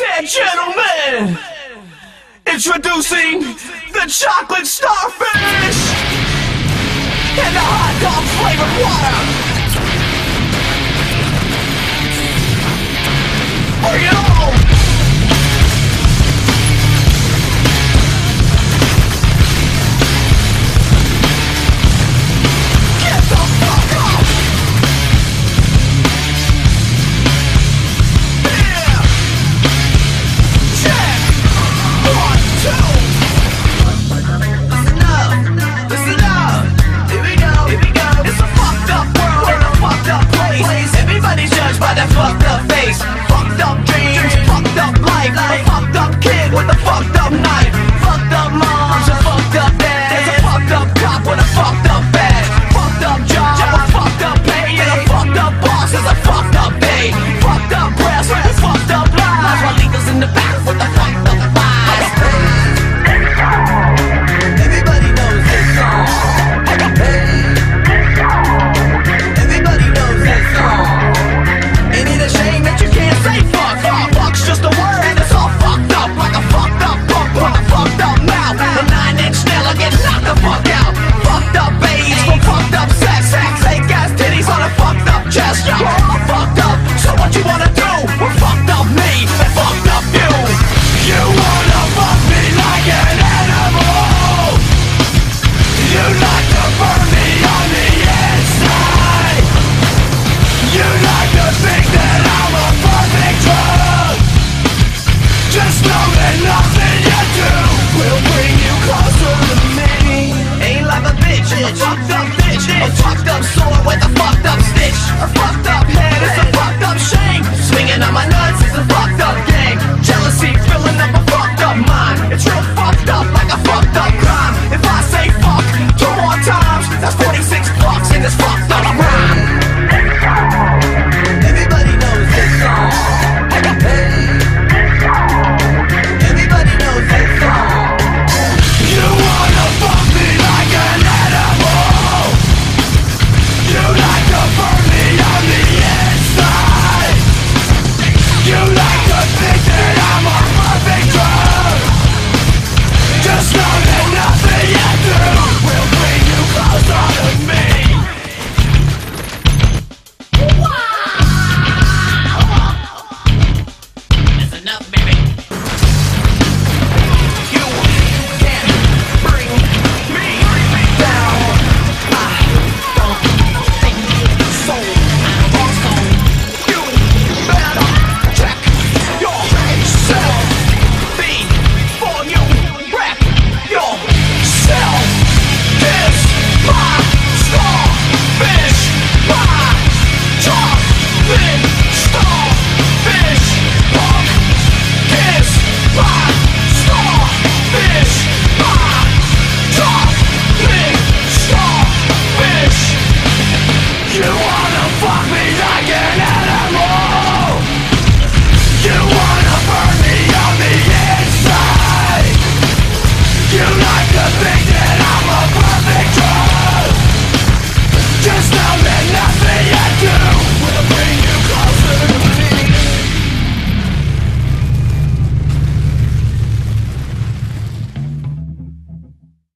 And gentlemen, introducing the chocolate starfish baby.